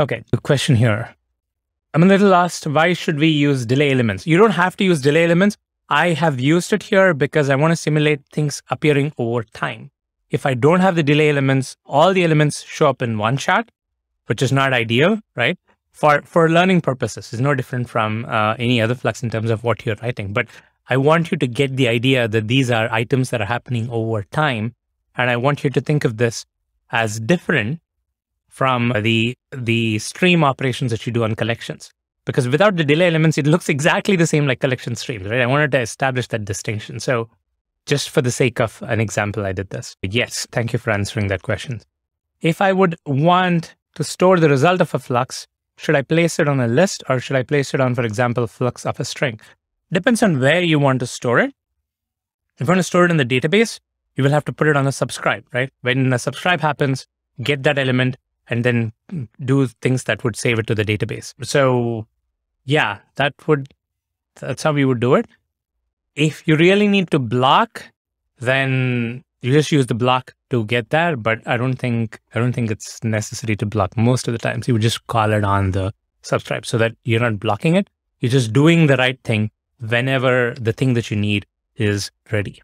Okay, the question here. I'm a little lost. Why should we use delay elements? You don't have to use delay elements. I have used it here because I want to simulate things appearing over time. If I don't have the delay elements, all the elements show up in one shot, which is not ideal, right? For, for learning purposes, it's no different from uh, any other flux in terms of what you're writing. But I want you to get the idea that these are items that are happening over time. And I want you to think of this as different from the, the stream operations that you do on collections because without the delay elements, it looks exactly the same like collection streams, right? I wanted to establish that distinction. So just for the sake of an example, I did this. Yes, thank you for answering that question. If I would want to store the result of a flux, should I place it on a list or should I place it on, for example, flux of a string? Depends on where you want to store it. If you want to store it in the database, you will have to put it on a subscribe, right? When a subscribe happens, get that element and then do things that would save it to the database. So yeah, that would, that's how we would do it. If you really need to block, then you just use the block to get there. But I don't think, I don't think it's necessary to block most of the times. You would just call it on the subscribe so that you're not blocking it. You're just doing the right thing whenever the thing that you need is ready.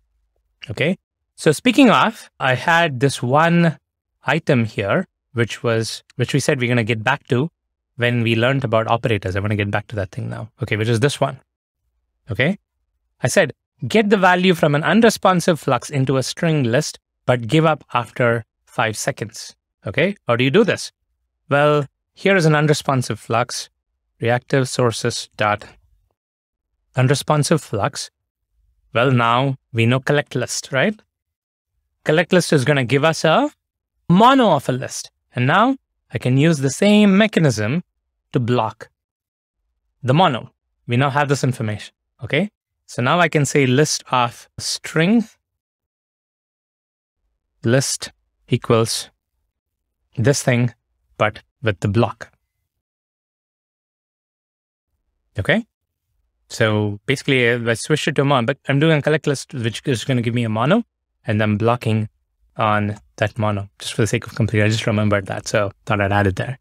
Okay. So speaking of, I had this one item here, which was, which we said we're going to get back to when we learned about operators. I want to get back to that thing now. Okay, which is this one. Okay. I said, get the value from an unresponsive flux into a string list, but give up after five seconds. Okay. How do you do this? Well, here is an unresponsive flux, reactive sources dot unresponsive flux. Well, now we know collect list, right? Collect list is going to give us a mono of a list. And now I can use the same mechanism to block the mono. We now have this information, okay? So now I can say list of string list equals this thing, but with the block. Okay? So basically, uh, I switch it to a mono, but I'm doing a collect list, which is going to give me a mono, and I'm blocking on that mono, just for the sake of complete. I just remembered that, so thought I'd add it there.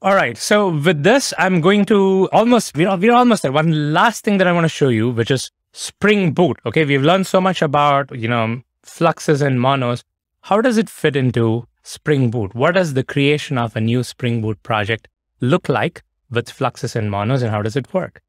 All right, so with this, I'm going to almost, we're, we're almost there. One last thing that I want to show you, which is Spring Boot. Okay, we've learned so much about, you know, fluxes and monos. How does it fit into Spring Boot? What does the creation of a new Spring Boot project look like with fluxes and monos and how does it work?